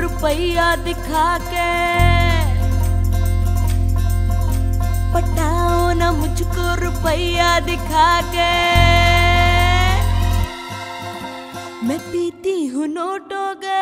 रुपया दिखा के पटाओ ना मुझको रुपया दिखा के मैं पीती हूँ नोटों के